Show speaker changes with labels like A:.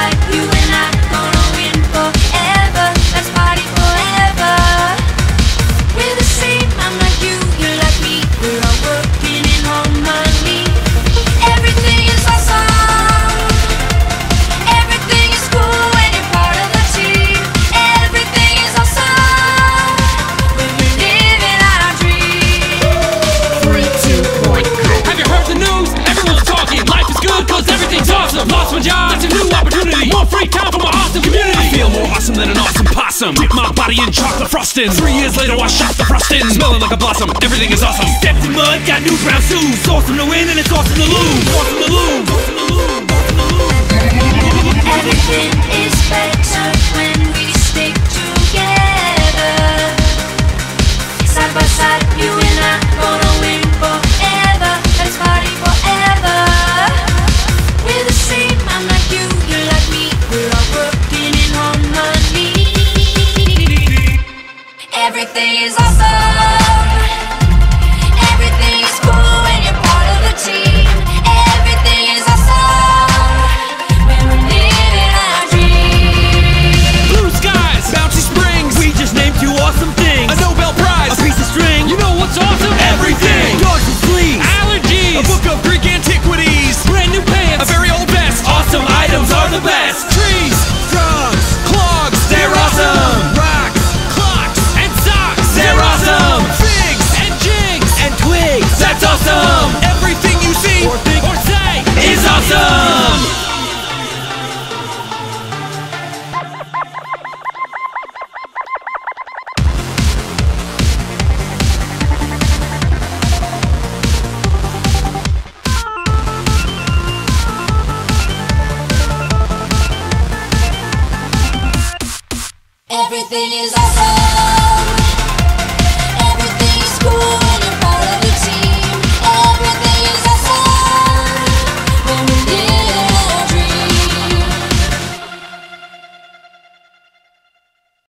A: like you.
B: awesome. Dip my body in chocolate frosting. Three years later, I shot the frosting. Smelling like a blossom, everything is awesome.
C: Stepped in mud, got new brown shoes. Awesome to win, and it's awesome to lose. Awesome
B: to lose. Awesome to lose. Awesome to lose.
A: Everything is better when we stick together. Side by side, you and I, gonna Everything is awesome.